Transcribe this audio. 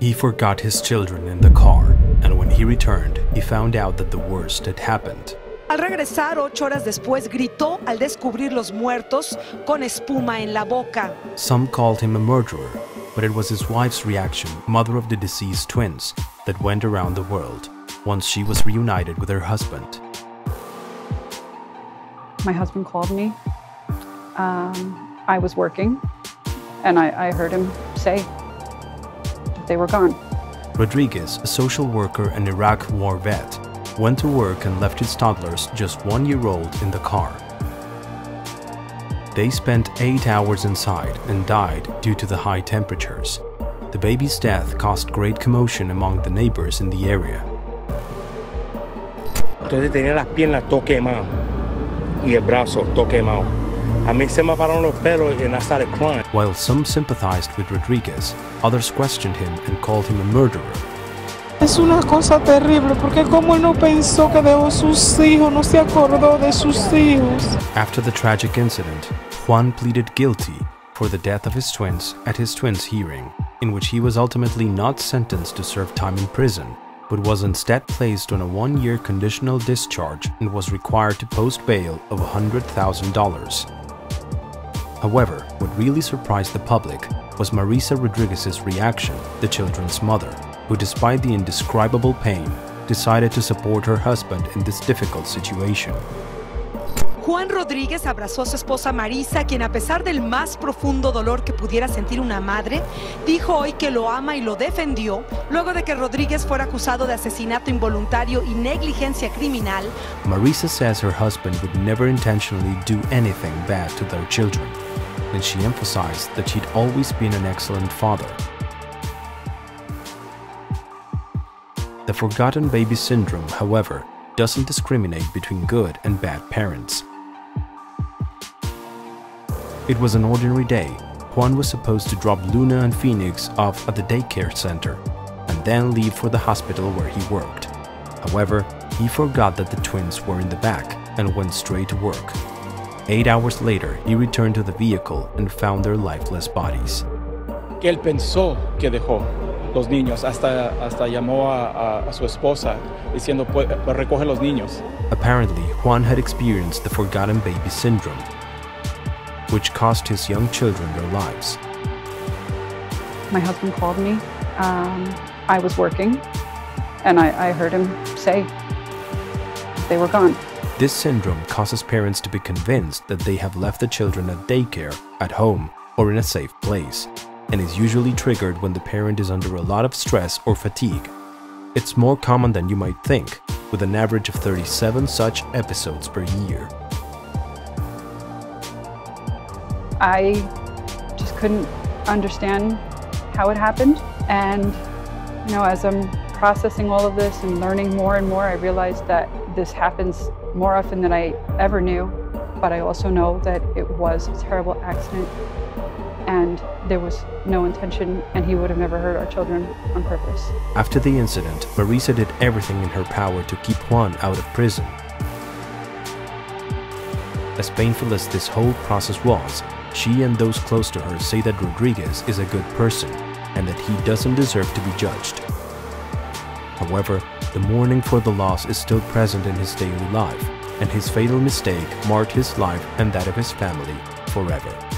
He forgot his children in the car, and when he returned, he found out that the worst had happened. Al regresar ocho horas después gritó al descubrir los muertos con espuma en la boca. Some called him a murderer, but it was his wife's reaction, mother of the deceased twins, that went around the world once she was reunited with her husband. My husband called me. Um, I was working, and I, I heard him say that they were gone. Rodriguez, a social worker and Iraq war vet, went to work and left his toddlers, just one year old, in the car. They spent eight hours inside and died due to the high temperatures. The baby's death caused great commotion among the neighbors in the area. Entonces tenía las piernas todo quemado y el brazo todo quemado. A mí se me pararon los pelos and I started crying. While some sympathized with Rodriguez, others questioned him and called him a murderer. Es una cosa terrible porque como él no pensó que dejó sus hijos, no se acordó de sus hijos. After the tragic incident, Juan pleaded guilty for the death of his twins at his twins' hearing, in which he was ultimately not sentenced to serve time in prison, but was instead placed on a one-year conditional discharge and was required to post bail of $100,000. However, what really surprised the public was Marisa Rodriguez's reaction, the children's mother, who despite the indescribable pain, decided to support her husband in this difficult situation. Juan Rodríguez abrazó a su esposa Marisa, quien a pesar del más profundo dolor que pudiera sentir una madre, dijo hoy que lo ama y lo defendió luego de que Rodríguez fuera acusado de asesinato involuntario y negligencia criminal. Marisa says her husband would never intentionally do anything bad to their children, and she emphasized that she'd always been an excellent father. The forgotten baby syndrome, however, doesn't discriminate between good and bad parents. It was an ordinary day. Juan was supposed to drop Luna and Phoenix off at the daycare center and then leave for the hospital where he worked. However, he forgot that the twins were in the back and went straight to work. Eight hours later, he returned to the vehicle and found their lifeless bodies. que él pensó que dejó los niños, hasta, hasta llamó a, a- a su esposa diciendo, recoge los niños. Apparently, Juan had experienced the forgotten baby syndrome, which cost his young children their lives. My husband called me. Um, I was working, and I, I heard him say they were gone. This syndrome causes parents to be convinced that they have left the children at daycare, at home, or in a safe place, and is usually triggered when the parent is under a lot of stress or fatigue. It's more common than you might think, with an average of 37 such episodes per year. I just couldn't understand how it happened. And, you know, as I'm processing all of this and learning more and more, I realized that this happens more often than I ever knew. But I also know that it was a terrible accident and there was no intention, and he would have never hurt our children on purpose. After the incident, Marisa did everything in her power to keep Juan out of prison. As painful as this whole process was, she and those close to her say that Rodriguez is a good person and that he doesn't deserve to be judged. However, the mourning for the loss is still present in his daily life, and his fatal mistake marred his life and that of his family forever.